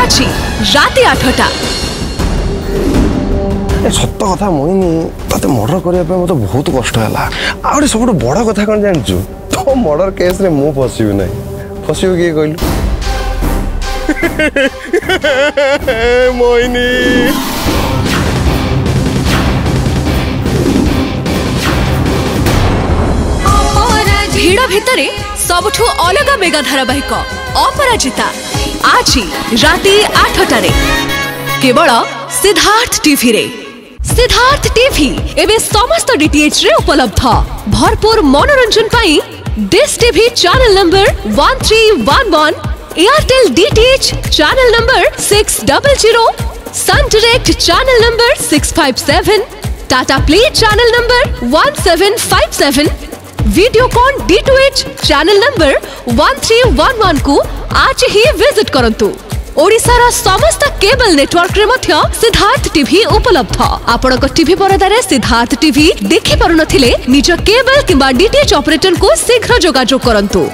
আজই রাতে আঠটা সত কথা মোহিনী তোতে মর্ডর করা মতো বহুত কষ্ট হল আহরি সবুঠ বড় কথা কোণ জাঁচু তো মর্ডর কেস্রে মু ফসবি না ফসবি কি কইলু মোহিনী ଭିଡ଼ ଭିତରେ ସବୁଠୁ ଅଲଗା ମେଗା ଧାରାବାହିକ ଅପରାଜିତା ଆଜି ରାତି ଆଠଟାରେ କେବଳ ସିଦ୍ଧାର୍ଥ ଟିଭିରେ ସିଦ୍ଧାର୍ଥ ଟିଭି ଏବେ ସମସ୍ତ ଡିଟିଏଚ୍ ରେ ଉପଲବ୍ଧ ଭରପୁର ମନୋରଞ୍ଜନ ପାଇଁ Dish TV channel number one three one one Airtel DTH channel number six double zero Sun Direct channel number six five seven Tata Play channel number 1757 Videocon D two H channel number one three one one को आज ही visit करंतु समस्त cable network Siddharth TV उपलब्ध आपण को Siddharth TV देखि परु शीघ्र जोगाजो करंतु